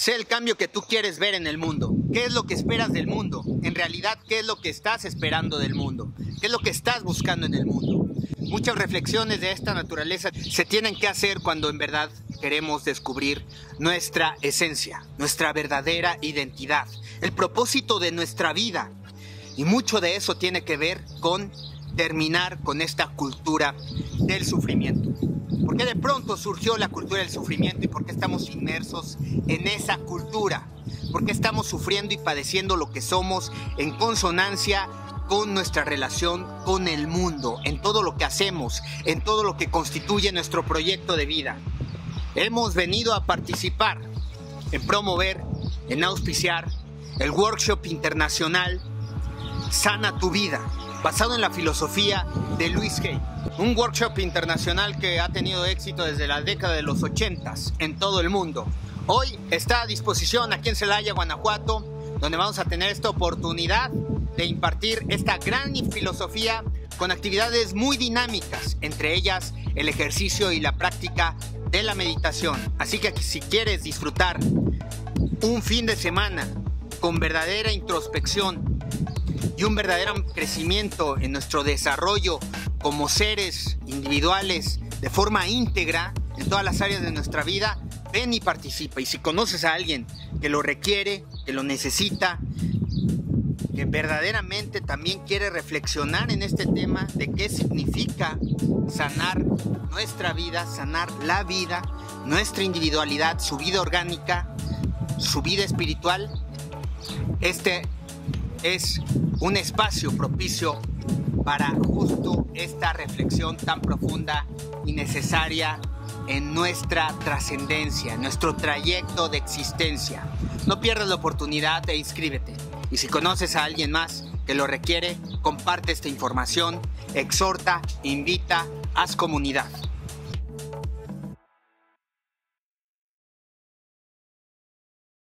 Sé el cambio que tú quieres ver en el mundo. ¿Qué es lo que esperas del mundo? En realidad, ¿qué es lo que estás esperando del mundo? ¿Qué es lo que estás buscando en el mundo? Muchas reflexiones de esta naturaleza se tienen que hacer cuando en verdad queremos descubrir nuestra esencia, nuestra verdadera identidad, el propósito de nuestra vida. Y mucho de eso tiene que ver con terminar con esta cultura del sufrimiento. ¿Por qué de pronto surgió la cultura del sufrimiento y por qué estamos inmersos en esa cultura? ¿Por qué estamos sufriendo y padeciendo lo que somos en consonancia con nuestra relación con el mundo, en todo lo que hacemos, en todo lo que constituye nuestro proyecto de vida? Hemos venido a participar en promover, en auspiciar el workshop internacional Sana tu vida, basado en la filosofía de Luis Hay. Un workshop internacional que ha tenido éxito desde la década de los 80 en todo el mundo. Hoy está a disposición aquí en Celaya, Guanajuato, donde vamos a tener esta oportunidad de impartir esta gran filosofía con actividades muy dinámicas, entre ellas el ejercicio y la práctica de la meditación. Así que si quieres disfrutar un fin de semana con verdadera introspección y un verdadero crecimiento en nuestro desarrollo como seres individuales de forma íntegra en todas las áreas de nuestra vida, ven y participa. Y si conoces a alguien que lo requiere, que lo necesita, que verdaderamente también quiere reflexionar en este tema de qué significa sanar nuestra vida, sanar la vida, nuestra individualidad, su vida orgánica, su vida espiritual, este es un espacio propicio para justo esta reflexión tan profunda y necesaria en nuestra trascendencia, en nuestro trayecto de existencia. No pierdas la oportunidad e inscríbete. Y si conoces a alguien más que lo requiere, comparte esta información, exhorta, invita, haz comunidad.